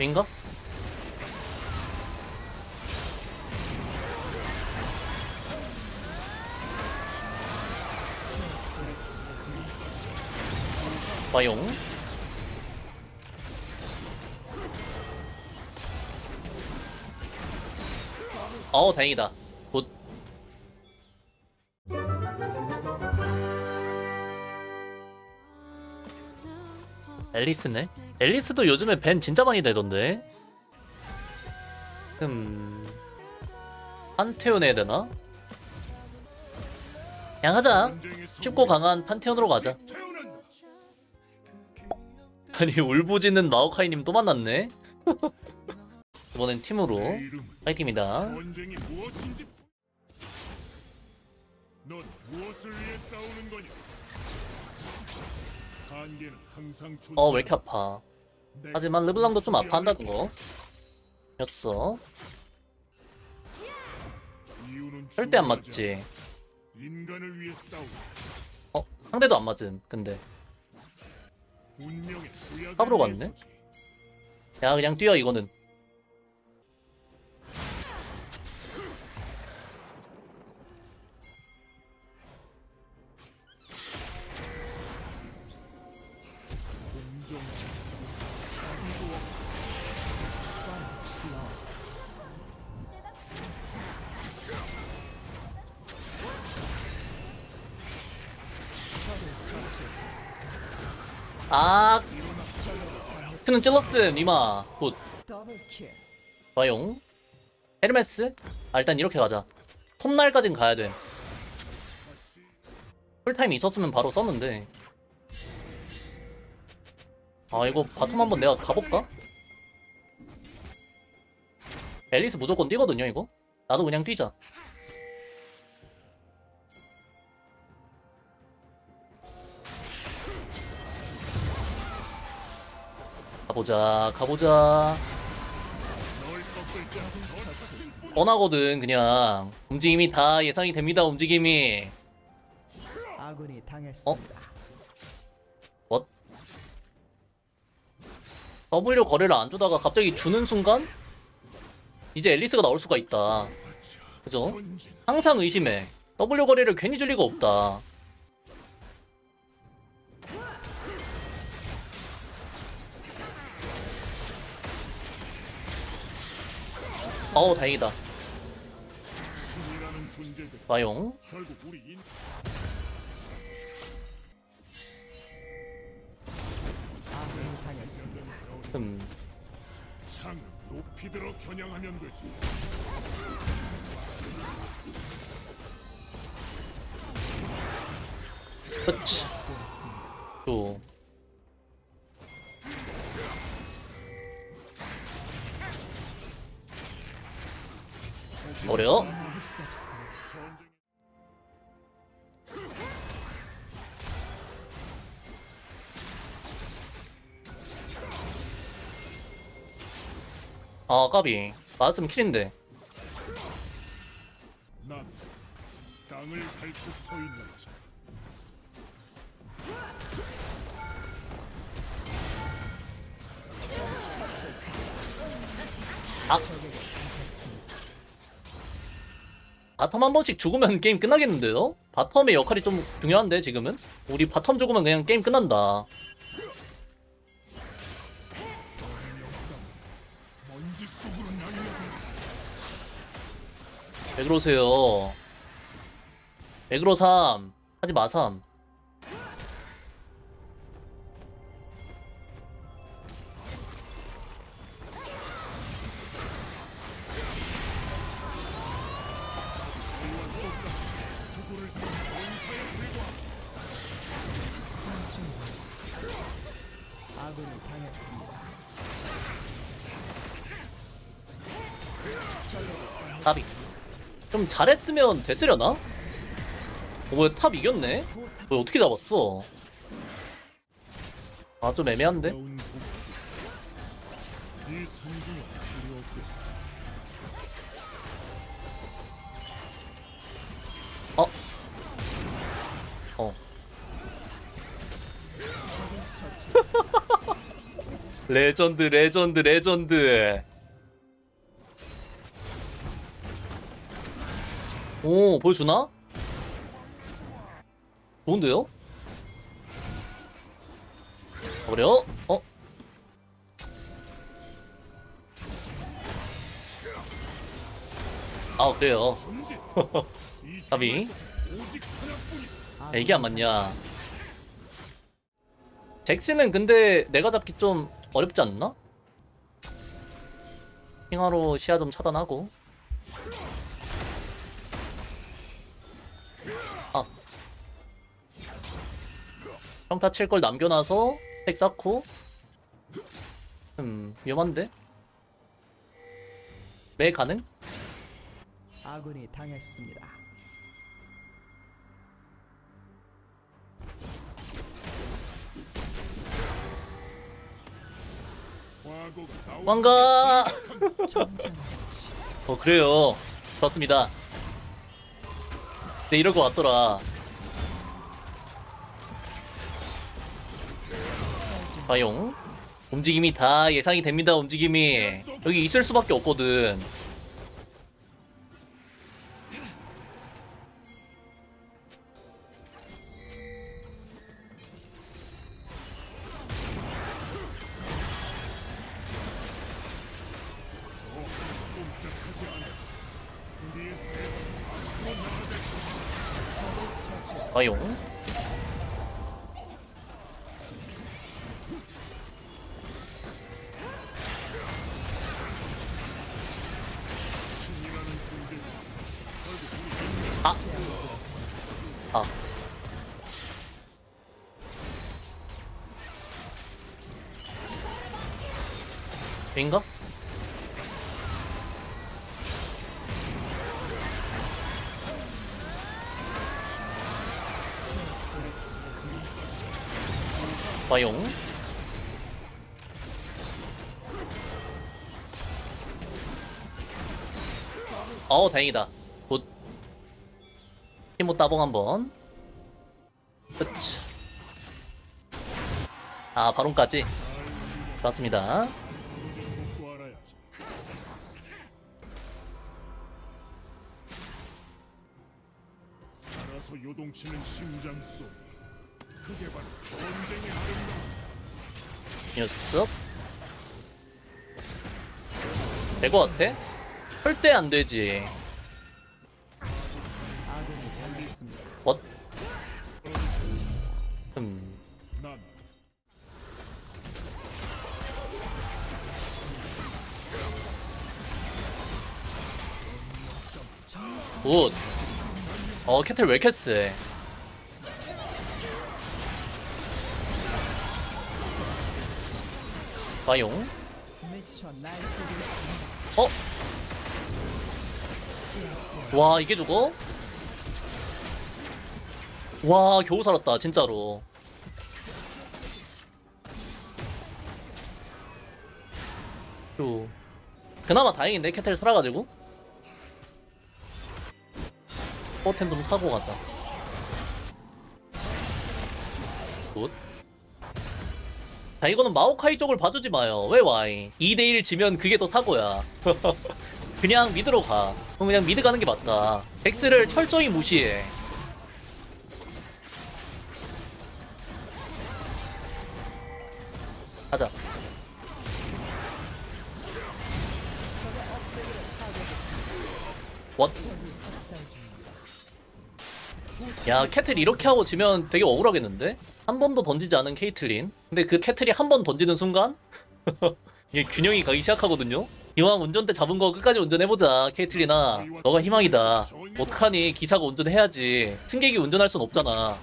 인가? 와용 어우 다행이다 앨리스네? 앨리스도 요즘에 밴 진짜 많이 되던데. 음 판테온 해야 되나? 그냥 하자. 쉽고 강한 판테온으로 가자. 아니 울부짖는 마오카이님 또 만났네? 이번엔 팀으로 파이팅입니다. 넌 무엇을 위해 싸우는 거냐? 어 왜 이렇게 아파? 하지만 르블랑도 좀 아파한다는 거. 였어. 절대 안 맞지. 어 상대도 안 맞음 근데. 탑으로 갔네? 야 그냥 뛰어 이거는 아 트는 찔렀음 니마 굿 과용. 헤르메스? 아 일단 이렇게 가자. 톱날까진 가야 돼. 풀타임 있었으면 바로 썼는데 아 이거 바텀 한번 내가 가볼까? 앨리스 무조건 뛰거든요 이거? 나도 그냥 뛰자. 가보자 가보자. 뻔하거든 그냥. 움직임이 다 예상이 됩니다 움직임이. 아 W 거래를 안 주다가 갑자기 주는 순간 이제 앨리스가 나올 수가 있다. 그죠? 항상 의심해. W 거래를 괜히 줄 리가 없다. 어우 다행이다. 마용. 아 음 창을 높이 들어 겨냥하면 되지. 또 아 까비 맞으면 kill인데 난 땅을 밟고 서 있는 자. bottom 한 번씩 죽으면 게임 끝나겠는데요? bottom의 역할이 좀 중요한데 지금은? 우리 bottom 죽으면 그냥 게임 끝난다 왜 그러세요 왜 하지 쓴 전사에 불과. 아군이 당했습니다. 까비 좀 잘했으면 됐으려나? 어, 뭐야 top 이겼네? 뭐 어떻게 잡았어? 아 좀 애매한데? 없겠다. 어? 어 legend legend legend 오 보여주나? 좋은데요? 어려? 어? 아 그래요 전진. 이 가비 오직 하나뿐이다. 야, 이게 안 맞냐 잭스는 근데 내가 잡기 좀 어렵지 않나? 핑하로 시야 좀 차단하고 평타 칠 걸 남겨놔서 스택 쌓고 음 위험한데? 매 가능? 아군이 당했습니다. 왕가. 어 그래요 좋습니다 네 이럴 것 같더라 과용. 움직임이 다 예상이 됩니다 움직임이. 여기 있을 수밖에 없거든. 과용 아. 아. 인가? 과용 어 다행이다 굿 티모 따봉 한번 으차 아 바론까지 좋았습니다. 살아서 요동치는 심장 소리. 그게 바로 전쟁의 아름다움. 녀석 될것 같아? 절대 안 되지 굿. 어, 캐틀 왜 이렇게 세? 날뛰겠습니다. 어? 와, 이게 죽어? 와, 겨우 살았다, 진짜로. 또 그나마 다행인데, 캐틀 살아가지고. 포템 좀 사고 가자. good. 자, 이거는 마오카이 쪽을 봐주지 마요. 왜 why? 2대1 지면 그게 더 사고야. 그냥 mid로 가. 그럼 그냥 mid 가는 게 맞다. 엑스를 철저히 무시해. 야 캐틀 이렇게 하고 지면 되게 억울하겠는데? 한 번도 던지지 않은 케이틀린. 근데 그 캐틀이 한 번 던지는 순간? 이게 균형이 가기 시작하거든요? 이왕 운전대 잡은 거 끝까지 운전해보자 케이틀린아. 너가 희망이다. 어떡하니? 기사가 운전해야지. 승객이 운전할 순 없잖아.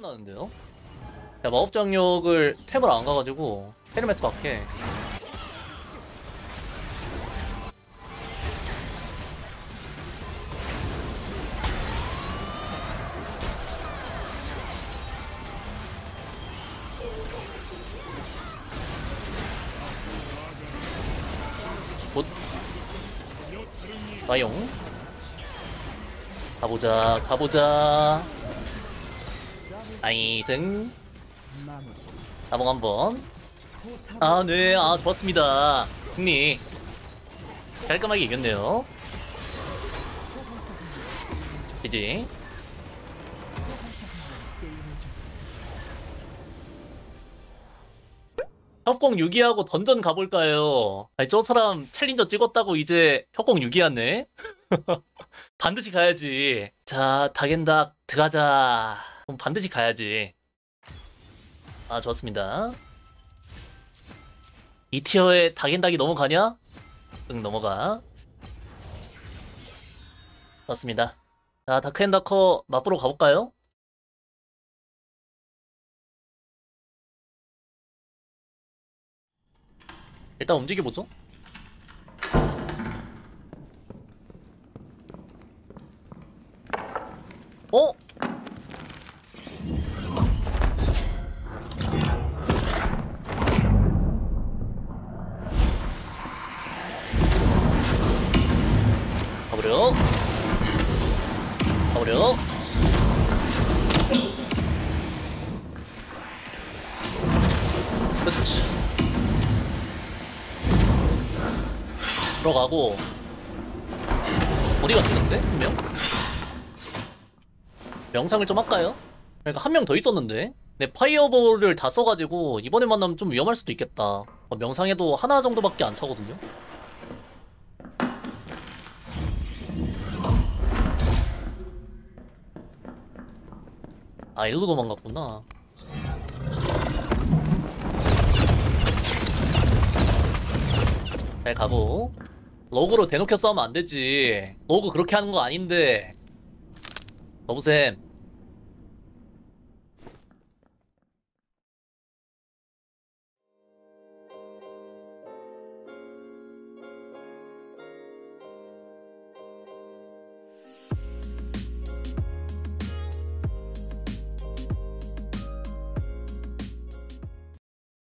나는데요? 야 마법장력을 탭을 안 가가지고 헤르메스 밖에 나용 가보자 가보자 마무리. 나봉 한번 아, 네. 아, 좋았습니다. 승리. 깔끔하게 이겼네요. 이지. 협공 6위하고 던전 가볼까요? 아니, 저 사람 챌린저 찍었다고 이제 협공 6위하네? 반드시 가야지. 자, 다겐닥 들어가자. 그럼 반드시 가야지. 아, 좋았습니다. 이 티어에 다겐닥이 넘어가냐? 응, 넘어가. 좋습니다. 자, 다크앤다커 맛보러 가볼까요? 일단 움직여보죠. 어? 가버려. 가버려. 들어가고. 어디 갔는데? 한 명? 명상을 좀 할까요? 그러니까 한 명 더 있었는데. 내 파이어볼을 다 써가지고 이번에 만나면 좀 위험할 수도 있겠다. 어, 명상해도 하나 정도밖에 안 차거든요. 아 일로 도망갔구나. 잘 가고 로그로 대놓고 싸우면 안 되지. 로그 그렇게 하는 거 아닌데. 너부쌤